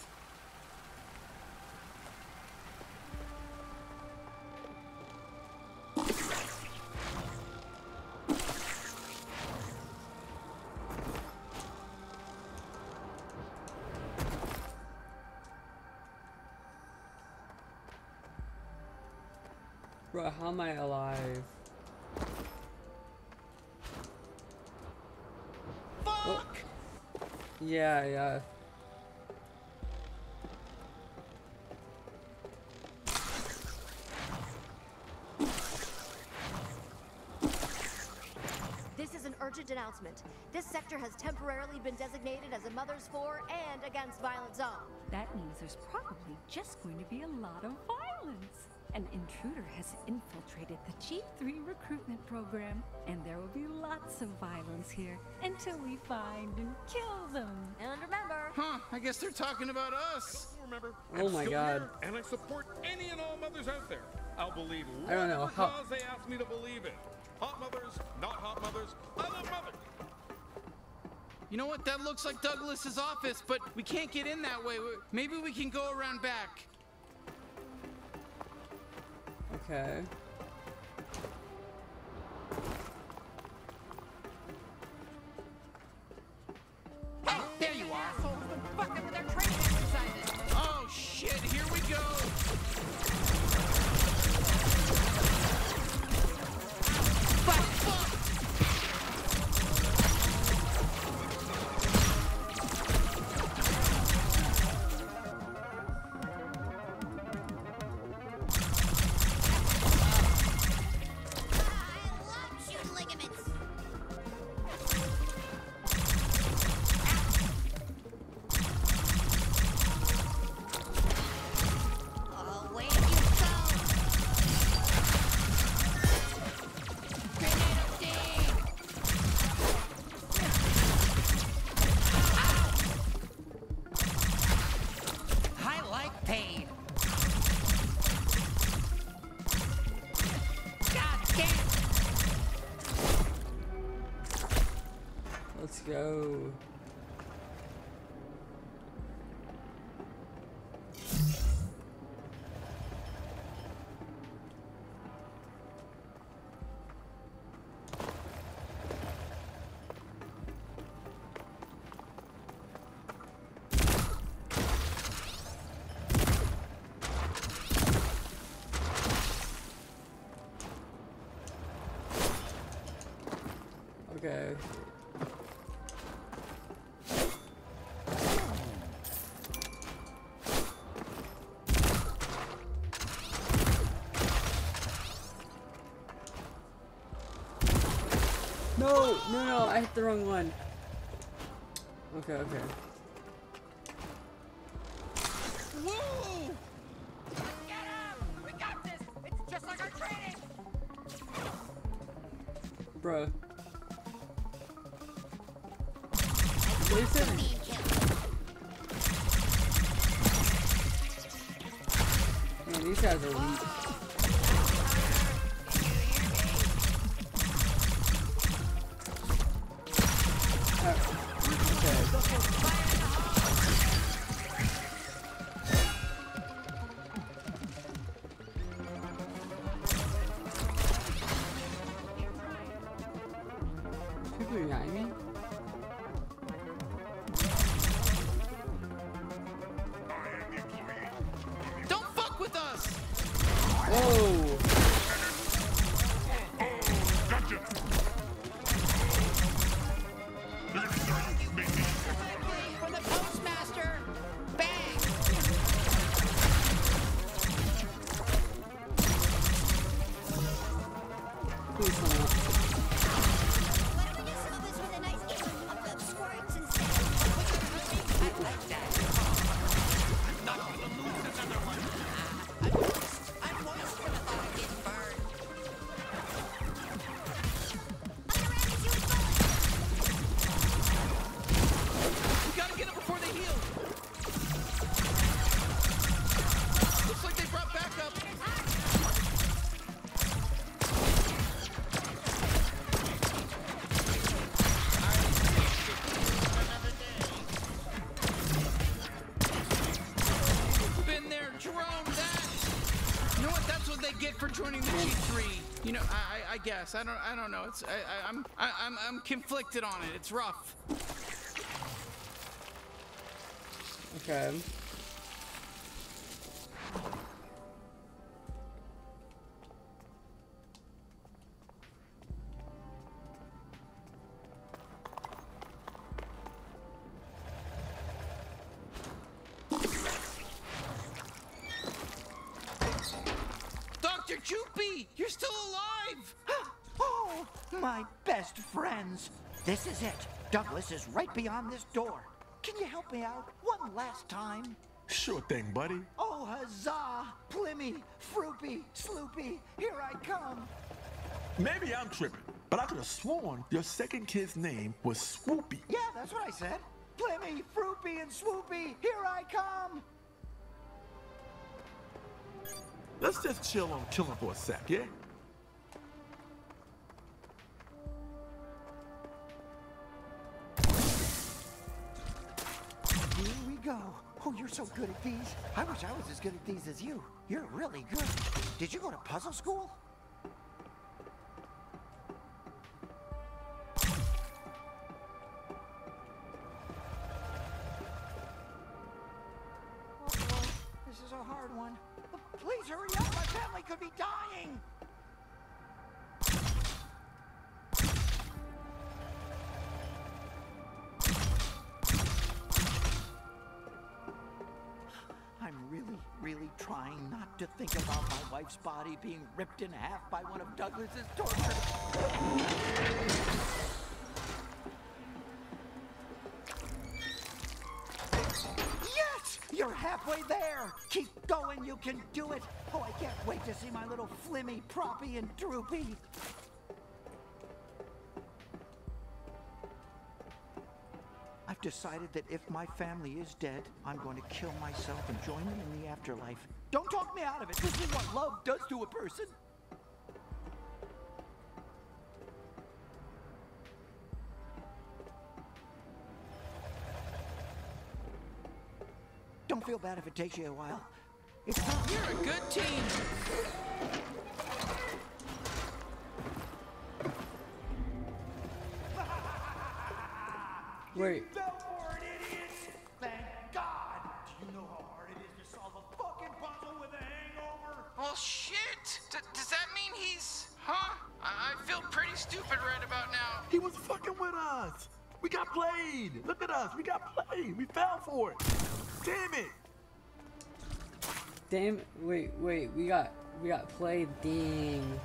Announcement. This sector has temporarily been designated as a Mothers For and Against Violence Zone. That means there's probably just going to be a lot of violence. An intruder has infiltrated the G3 recruitment program, and there will be lots of violence here until we find and kill them. And remember, Huh, I guess they're talking about us. Remember, Oh I'm my God. here, and I support any and all mothers out there. I'll believe I don't know, whatever how- cause they ask me to believe in. Hot mothers, not hot mothers. I love mothers. You know what? That looks like Douglas's office, but we can't get in that way. Maybe we can go around back. Okay. Okay. No, no, no, I hit the wrong one. Okay, okay. Man, these guess I don't, I don't know. It's, I, I'm, I, I'm, I'm conflicted on it. It's rough. Okay. Beyond this door. Can you help me out one last time? Sure thing, buddy. Oh, huzzah! Plimmy, Froopy, Sloopy, here I come. Maybe I'm tripping, but I could have sworn your second kid's name was Swoopy. Yeah, that's what I said. Plimmy, Froopy, and Swoopy, here I come. Let's just chill on killing for a sec, yeah? You're so good at these. I wish I was as good at these as you. You're really good. Did you go to puzzle school? Being ripped in half by one of Douglas's. Yes! You're halfway there! Keep going, you can do it! Oh, I can't wait to see my little Flimmy, Proppy, and Droopy! Decided that if my family is dead, I'm going to kill myself and join them in the afterlife. Don't talk me out of it. This is what love does to a person. Don't feel bad if it takes you a while. It's not. You're a good team. Wait. I stupid right about now. He was fucking with us. We got played. Look at us. We got played. We fell for it. Damn it. Damn. Wait, wait. We got we got played. Dang.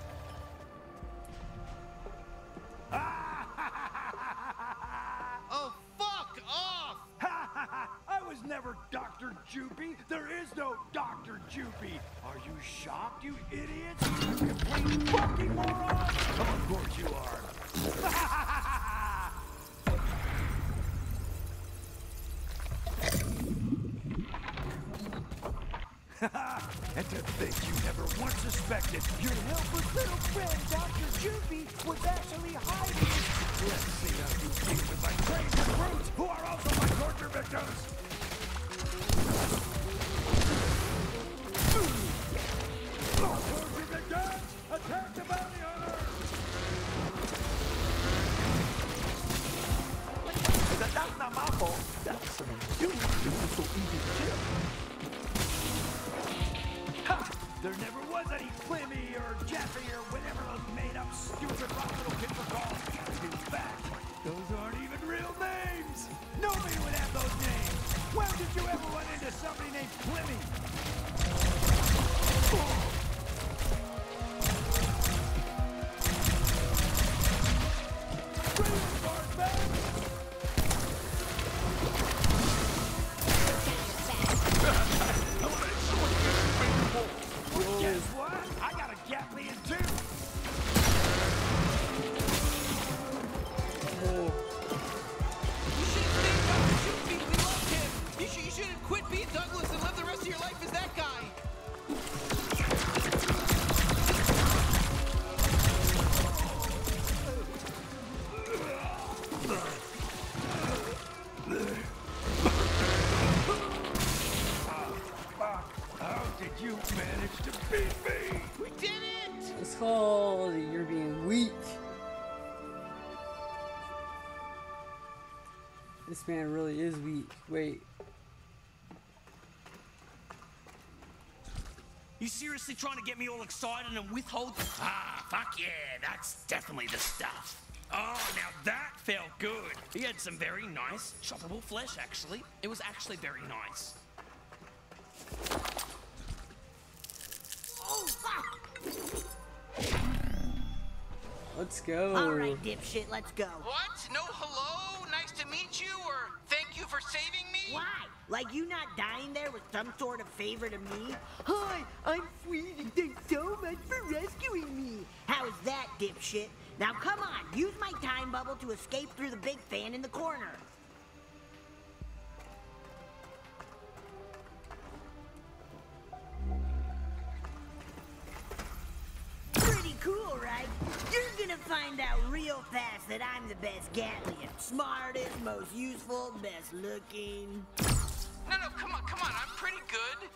Joopy. There is no Dr. Joopy. Are you shocked, you idiots? You complete fucking morons! Of course you are. and to think you never once suspected your Helpless little friend, Dr. Joopy, was actually hiding. Let's see how you deal with my trained recruits who are also my torture victims. There never was any Flimmy or Jeffy or whatever those made-up stupid hospital kids were called. Those aren't even real names. Nobody would have those names. When did you ever run into somebody named Flimmy? Guess Wait. You seriously trying to get me all excited and withhold? Ah, fuck yeah, that's definitely the stuff. Oh, now that felt good. He had some very nice choppable flesh, actually. It was actually very nice. Let's go. All right, dipshit, let's go. What? No hello? Nice to meet you? Or thank you for saving me? Why? Like you not dying there with some sort of favor to me? Hi, I'm Sweezy and thanks so much for rescuing me. How's that, dipshit? Now come on, use my time bubble to escape through the big fan in the corner. Find out real fast that I'm the best Gatlian. Smartest, most useful, best looking. No, no, come on, come on. I'm pretty good.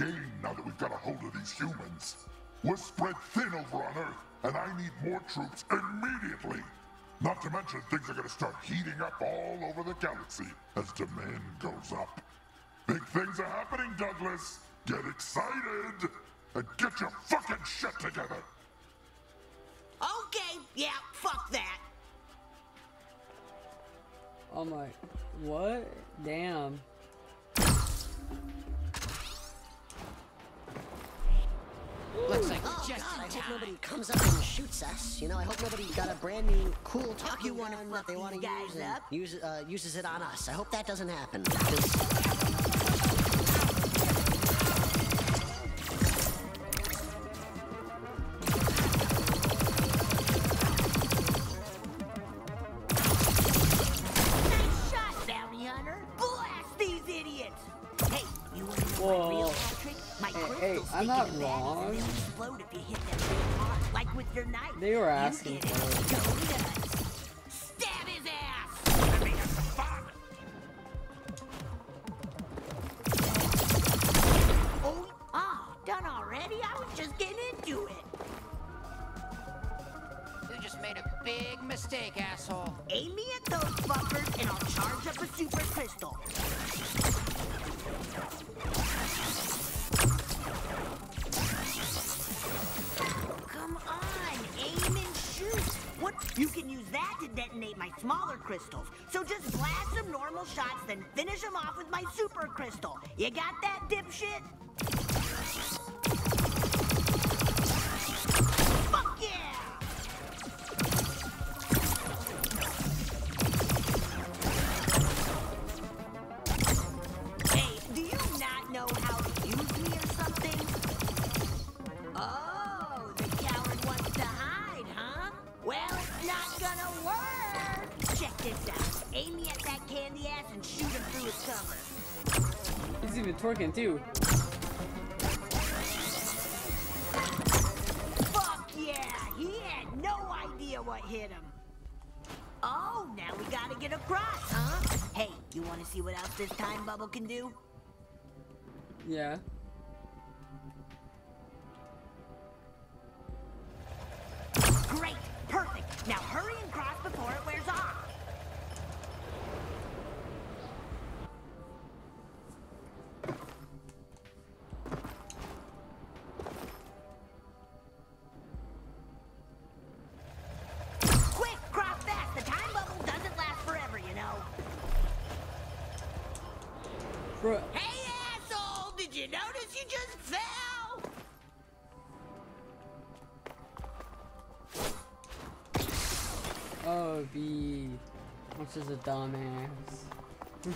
Top of your game now that we've got a hold of these humans. We're spread thin over on Earth, and I need more troops immediately. Not to mention, things are gonna start heating up all over the galaxy as demand goes up. Big things are happening, Douglas. Get excited and get your fucking shit together. Okay, yeah, fuck that. Oh I'm like, what? Damn. Looks like Oh, just God, I hope nobody comes up and shoots us. You know, I hope nobody got a brand new cool talking gun that they want to use and up? use, uh, uses it on us. I hope that doesn't happen. Explode if you hit them real hard, like with your knife. They were asking get it. for it. Go nuts. Stab his ass. Oh, oh, done already? I was just getting into it. You just made a big mistake, asshole. Aim me at those fuckers and I'll charge up a super crystal. You can use that to detonate my smaller crystals. So just blast some normal shots, then finish them off with my super crystal. You got that, dipshit? Cover. He's even twerking too. Fuck yeah! He had no idea what hit him. Oh, now we gotta get across, huh? Hey, you wanna see what else this time bubble can do? Yeah. Which is a dumbass.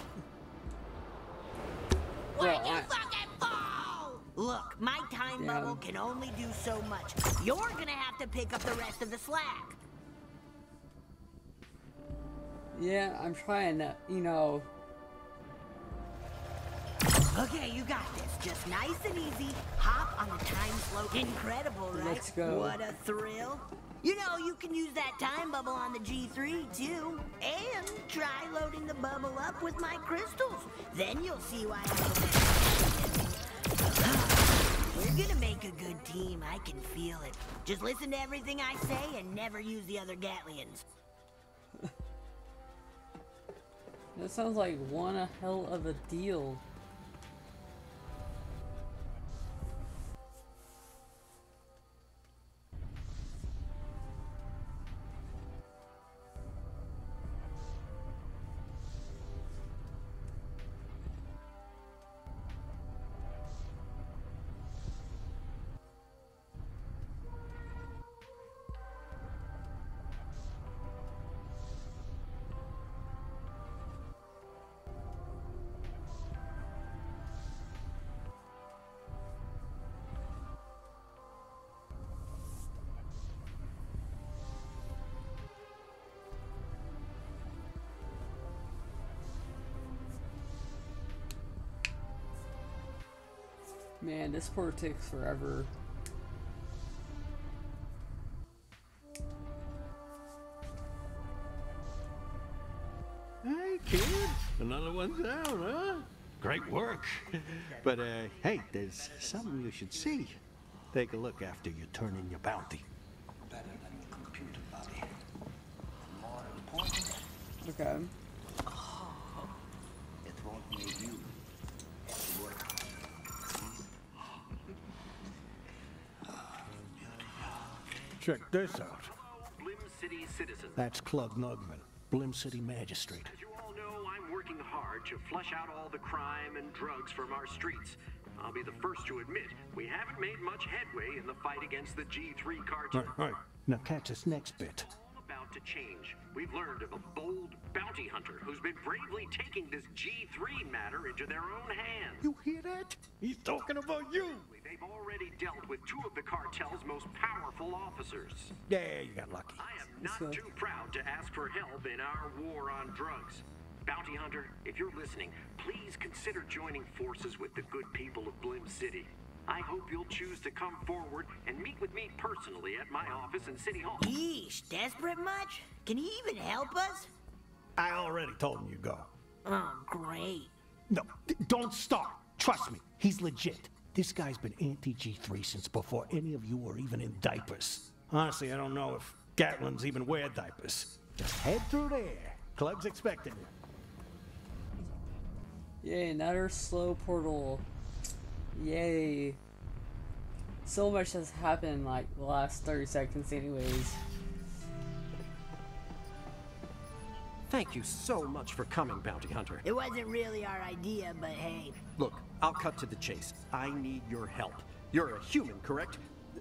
Where'd you I, fucking fall? Look, my time Damn. bubble can only do so much. You're gonna have to pick up the rest of the slack. yeah, I'm trying to, you know. Okay, you got this. Just nice and easy. Hop on the time slow Incredible, right? Let's go. What a thrill. You know, you can use that time bubble on the G3 too. And try loading the bubble up with my crystals. Then you'll see why We're gonna make a good team, I can feel it. Just listen to everything I say and never use the other Gatlians. That sounds like one a hell of a deal. Man, this part takes forever. Hey, kid. Another one's down, huh? Great work. But, uh, hey, there's something you should see. Take a look after you turn in your bounty. Better than computer, buddy. More important. Okay. Check this out. Blim City citizens. That's Clug Nugman, Blim City Magistrate. As you all know, I'm working hard to flush out all the crime and drugs from our streets. I'll be the first to admit we haven't made much headway in the fight against the G3 cartel. Right, right. Now catch this next bit. All About to change. We've learned of a bold bounty hunter who's been bravely taking this G3 matter into their own hands. You hear that? He's talking about you. They've already dealt with two of the cartel's most powerful officers. Yeah, you got lucky. I am not too proud to ask for help in our war on drugs. Bounty Hunter, if you're listening, please consider joining forces with the good people of Blim City. I hope you'll choose to come forward and meet with me personally at my office in City Hall. Yeesh, desperate much? Can he even help us? I already told him you go. Oh, great. No, don't start. Trust me, he's legit. This guy's been anti-G3 since before any of you were even in diapers. Honestly, I don't know if Gatlians even wear diapers. Just head through there. Clug's expecting you. Yay, another slow portal. Yay. So much has happened like the last 30 seconds anyways. Thank you so much for coming, Bounty Hunter. It wasn't really our idea, but hey. Look, I'll cut to the chase. I need your help. You're a human, correct?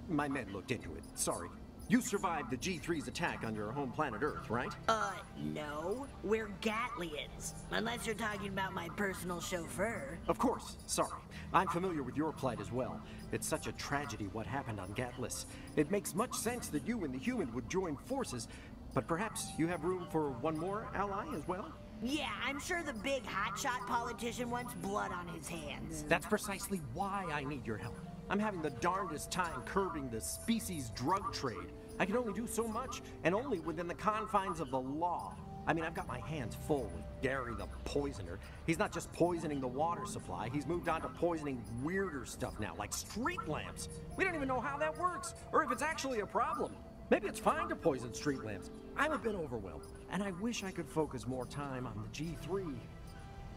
My men looked into it. Sorry. You survived the G3's attack on your home planet Earth, right? Uh, no. We're Gatlians. Unless you're talking about my personal chauffeur. Of course. Sorry. I'm familiar with your plight as well. It's such a tragedy what happened on Gatlis. It makes much sense that you and the human would join forces, but perhaps you have room for one more ally as well? Yeah, I'm sure the big hotshot politician wants blood on his hands. That's precisely why I need your help. I'm having the darndest time curbing the species drug trade. I can only do so much, and only within the confines of the law. I mean, I've got my hands full with Gary the Poisoner. He's not just poisoning the water supply, he's moved on to poisoning weirder stuff now, like street lamps. We don't even know how that works, or if it's actually a problem. Maybe it's fine to poison street lamps. I'm a bit overwhelmed, and I wish I could focus more time on the G3.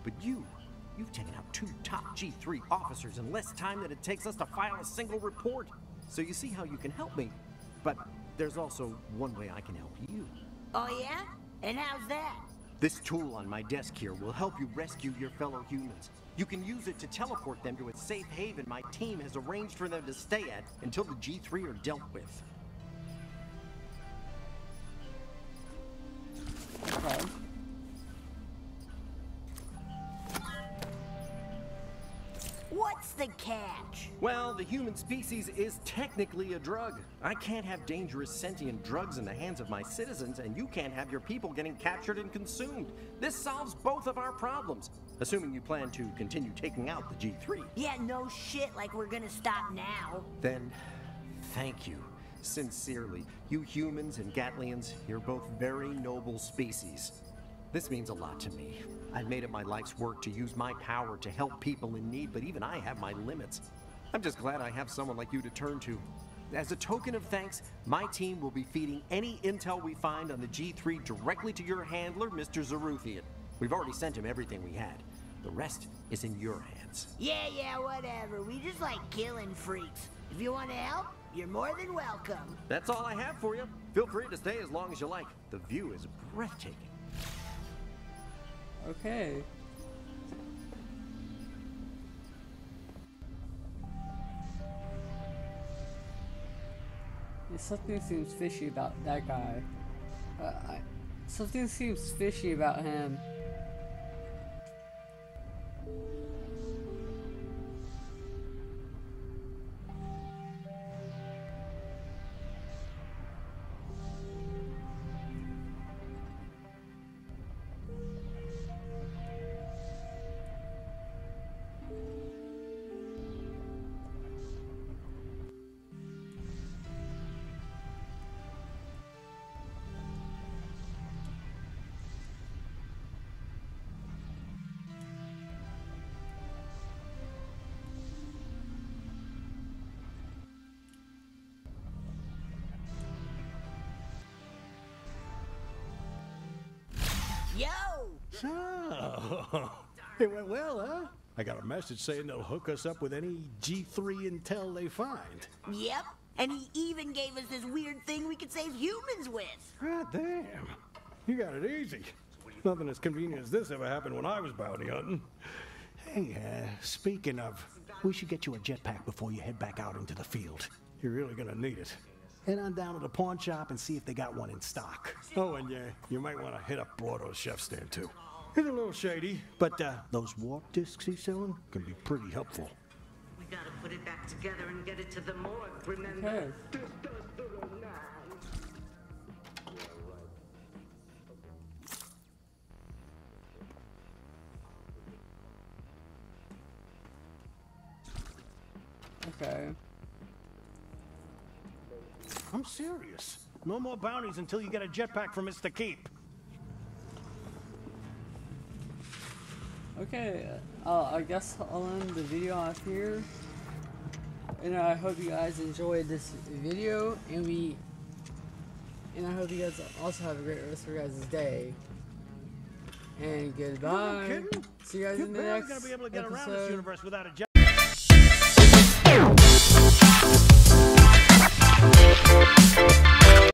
But you, you've taken out two top G3 officers in less time than it takes us to file a single report. So you see how you can help me. But there's also one way I can help you. Oh, yeah? And how's that? This tool on my desk here will help you rescue your fellow humans. You can use it to teleport them to a safe haven my team has arranged for them to stay at until the G3 are dealt with. Okay. What's the catch? Well, the human species is technically a drug. I can't have dangerous sentient drugs in the hands of my citizens, and you can't have your people getting captured and consumed. This solves both of our problems, assuming you plan to continue taking out the G3. Yeah, no shit, like we're gonna stop now. Then thank you. Sincerely. You humans and Gatlians, you're both very noble species. This means a lot to me. I've made it my life's work to use my power to help people in need, but even I have my limits. I'm just glad I have someone like you to turn to. As a token of thanks, my team will be feeding any intel we find on the G3 directly to your handler, Mr. Zaruthian. We've already sent him everything we had. The rest is in your hands. Yeah, yeah, whatever. We just like killing freaks. If you want to help, you're more than welcome. That's all I have for you. Feel free to stay as long as you like. The view is breathtaking. Okay. Something seems fishy about that guy. Uh, I, something seems fishy about him. Went well, huh? I got a message saying they'll hook us up with any G3 intel they find. Yep. And he even gave us this weird thing we could save humans with. God damn. You got it easy. Nothing as convenient as this ever happened when I was bounty hunting. Hey, uh, speaking of, we should get you a jetpack before you head back out into the field. You're really gonna need it. Head on down to the pawn shop and see if they got one in stock. Oh, and yeah, you might want to hit up Blorto's chef stand too. He's a little shady, but uh, those warp discs he's selling can be pretty helpful. We gotta put it back together and get it to the morgue, remember? Okay. Okay. I'm serious. No more bounties until you get a jetpack from Mr. Keep. Okay, uh, I guess I'll end the video off here. And I hope you guys enjoyed this video, and we, and I hope you guys also have a great rest of your guys' day. And goodbye. See you guys you in the next gonna be able to get episode. around this universe without a